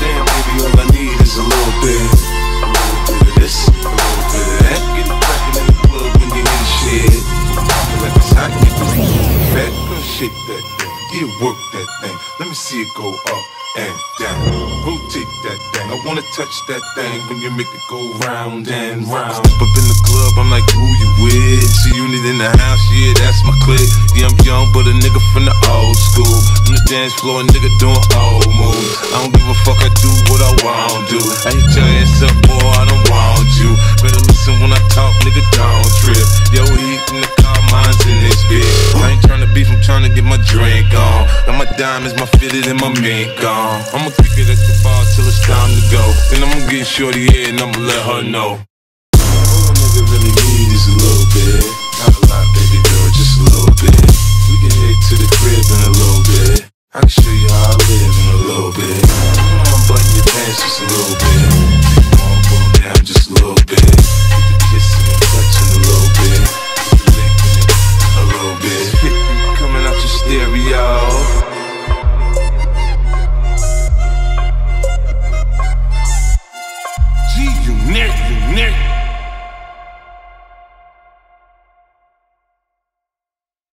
Damn, baby, all I need is a little bit. A little bit of this, a little bit of that. Get it crackin' in the club when you hot the fat. Girl, shake that thing. Yeah, work that thing. Let me see it go up and down. Rotate that thing. I wanna touch that thing when you make it go round and round. Step up in the club, I'm like, who you with? In the house, yeah, that's my clique. Yeah, I'm young, but a nigga from the old school. Dance floor, nigga doing old moves. I don't give a fuck, I do what I want to. I hit your ass up, boy, I don't want you. Better listen when I talk, nigga, don't trip. Yo, heat in the car, mine's in this bitch. I ain't tryna beef, I'm tryna get my drink on. Got my diamonds, my fitted, and my mink on. I'ma kick it at the bar till it's time to go. Then I'ma get shorty here and I'ma let her know. just a little bit. Walk down just a little bit. The kissing and touching a little bit. Licking a little bit. 50 coming out your stereo.